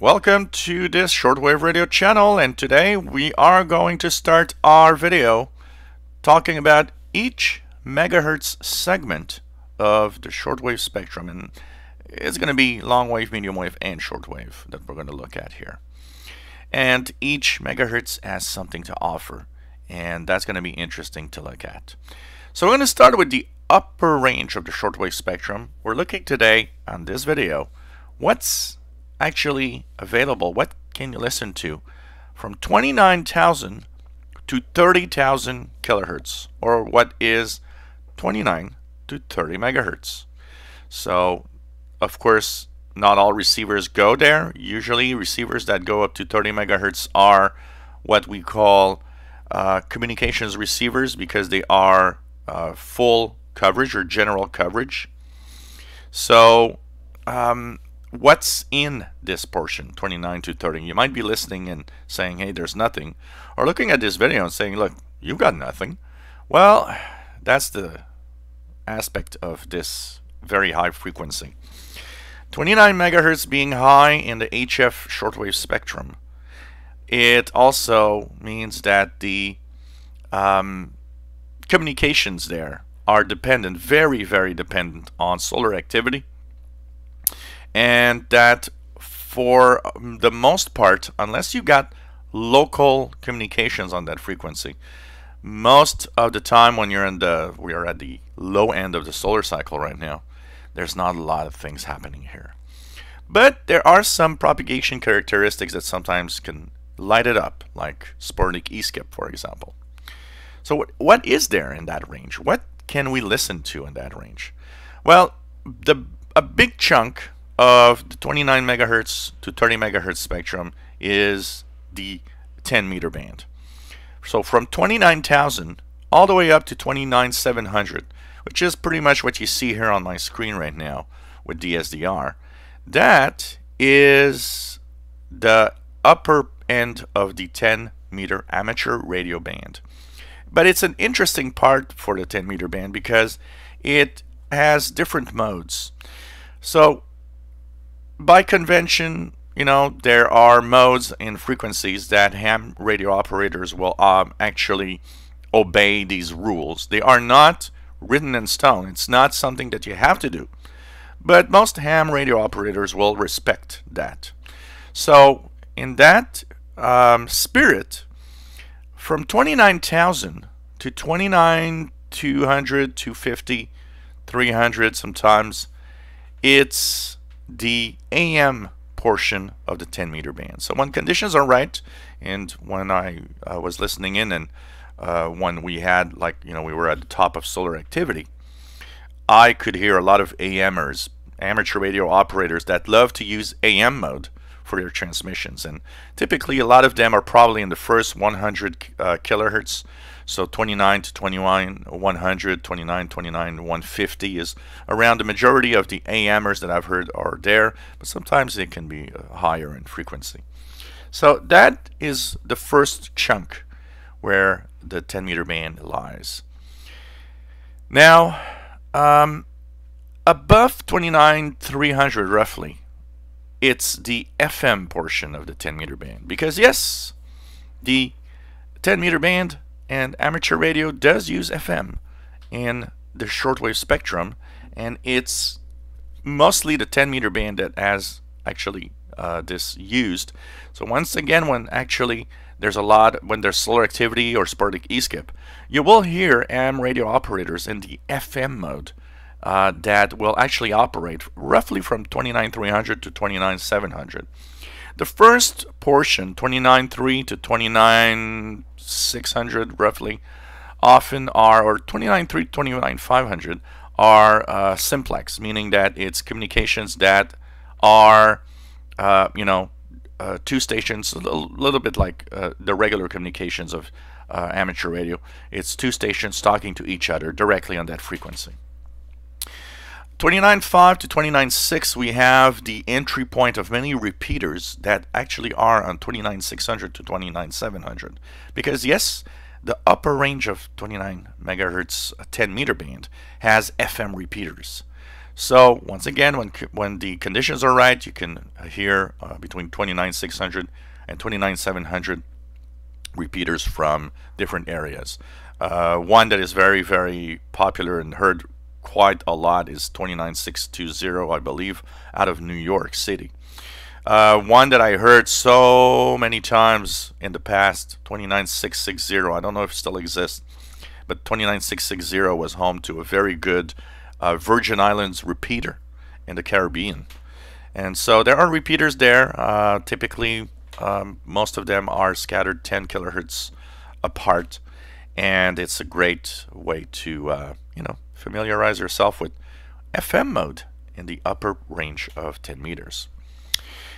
Welcome to this shortwave radio channel and today we are going to start our video talking about each megahertz segment of the shortwave spectrum and it's going to be long wave, medium wave and shortwave that we're going to look at here. And each megahertz has something to offer and that's going to be interesting to look at. So we're going to start with the upper range of the shortwave spectrum. We're looking today on this video what's actually available, what can you listen to, from 29,000 to 30,000 kilohertz, or what is 29 to 30 megahertz. So, of course, not all receivers go there. Usually, receivers that go up to 30 megahertz are what we call uh, communications receivers because they are uh, full coverage or general coverage. So, um, what's in this portion 29 to 30 you might be listening and saying hey there's nothing or looking at this video and saying look you got nothing. Well that's the aspect of this very high frequency. 29 megahertz being high in the HF shortwave spectrum. It also means that the um, communications there are dependent very very dependent on solar activity and that for um, the most part, unless you got local communications on that frequency, most of the time when you're in the we are at the low end of the solar cycle right now, there's not a lot of things happening here. But there are some propagation characteristics that sometimes can light it up, like sporadic E-skip, for example. So what, what is there in that range? What can we listen to in that range? Well, the a big chunk of the 29 megahertz to 30 megahertz spectrum is the 10 meter band. So from 29,000 all the way up to 29,700, which is pretty much what you see here on my screen right now with DSDR, that is the upper end of the 10 meter amateur radio band. But it's an interesting part for the 10 meter band because it has different modes. So by convention, you know, there are modes and frequencies that ham radio operators will um, actually obey these rules. They are not written in stone. It's not something that you have to do. But most ham radio operators will respect that. So in that um, spirit, from 29,000 to 29,200, 250, 300 sometimes, it's the AM portion of the 10 meter band. So when conditions are right, and when I uh, was listening in and uh, when we had like, you know, we were at the top of solar activity, I could hear a lot of AMers, amateur radio operators that love to use AM mode for their transmissions. And typically a lot of them are probably in the first 100 uh, kilohertz so 29 to 29, 100, 29, 29, 150 is around the majority of the AMers that I've heard are there, but sometimes they can be uh, higher in frequency. So that is the first chunk where the 10 meter band lies. Now, um, above 29 300 roughly, it's the FM portion of the 10 meter band. Because yes, the 10 meter band and amateur radio does use FM in the shortwave spectrum, and it's mostly the 10 meter band that has actually uh, this used. So once again, when actually there's a lot, when there's solar activity or sporadic E-skip, you will hear AM radio operators in the FM mode uh, that will actually operate roughly from 29300 to 29700. The first portion, 29.3 to 29.600 roughly, often are, or 29.3 to 29.500 are uh, simplex, meaning that it's communications that are, uh, you know, uh, two stations, a little, little bit like uh, the regular communications of uh, amateur radio. It's two stations talking to each other directly on that frequency. 29.5 to 29.6 we have the entry point of many repeaters that actually are on 29.600 to 29.700 because yes the upper range of 29 megahertz 10 meter band has FM repeaters So once again, when when the conditions are right, you can hear uh, between 29600 and 29700 repeaters from different areas. Uh, one that is very, very popular and heard quite a lot is 29620, I believe, out of New York City. Uh, one that I heard so many times in the past, 29660, I don't know if it still exists, but 29660 was home to a very good uh, Virgin Islands repeater in the Caribbean. And so there are repeaters there. Uh, typically, um, most of them are scattered 10 kilohertz apart. And it's a great way to, uh, you know, familiarize yourself with FM mode in the upper range of 10 meters.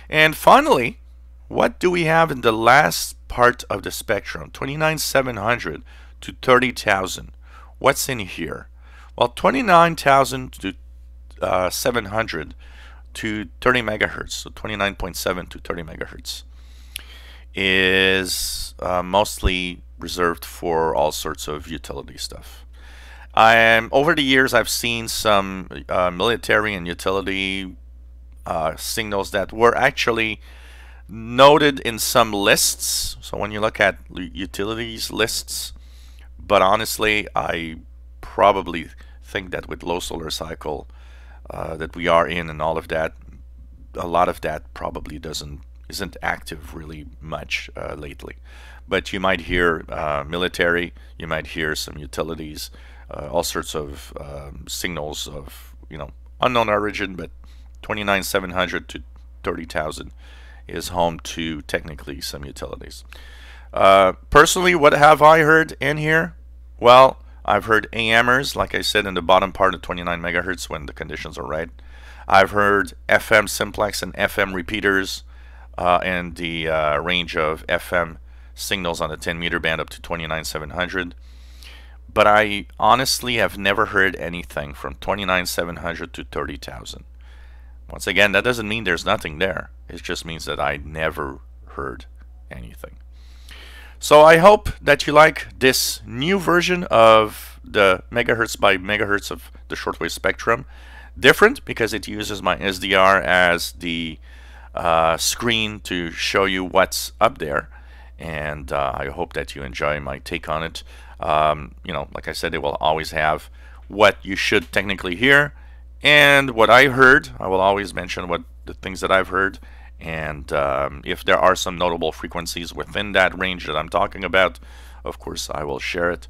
And finally, what do we have in the last part of the spectrum, 29700 to 30,000? What's in here? Well, 29,000 to uh, 700 to 30 megahertz, so 29.7 to 30 megahertz, is uh, mostly reserved for all sorts of utility stuff. Um, over the years, I've seen some uh, military and utility uh, signals that were actually noted in some lists. So when you look at utilities lists, but honestly, I probably think that with low solar cycle uh, that we are in and all of that, a lot of that probably doesn't isn't active really much uh, lately. But you might hear uh, military, you might hear some utilities, uh, all sorts of um, signals of you know unknown origin, but 29,700 to 30,000 is home to technically some utilities. Uh, personally, what have I heard in here? Well, I've heard AMers, like I said, in the bottom part of 29 megahertz when the conditions are right. I've heard FM simplex and FM repeaters uh, in the uh, range of FM signals on the 10 meter band up to 29,700. But I honestly have never heard anything from 29,700 to 30,000. Once again, that doesn't mean there's nothing there. It just means that I never heard anything. So I hope that you like this new version of the megahertz by megahertz of the shortwave spectrum. Different because it uses my SDR as the uh, screen to show you what's up there. And uh, I hope that you enjoy my take on it. Um, you know, like I said, it will always have what you should technically hear and what I heard. I will always mention what the things that I've heard and um, if there are some notable frequencies within that range that I'm talking about, of course, I will share it.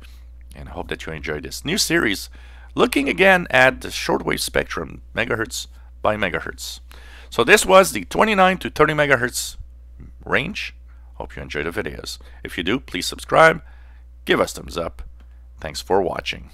And I hope that you enjoy this new series looking again at the shortwave spectrum, megahertz by megahertz. So this was the 29 to 30 megahertz range. Hope you enjoy the videos. If you do, please subscribe, give us thumbs up. Thanks for watching.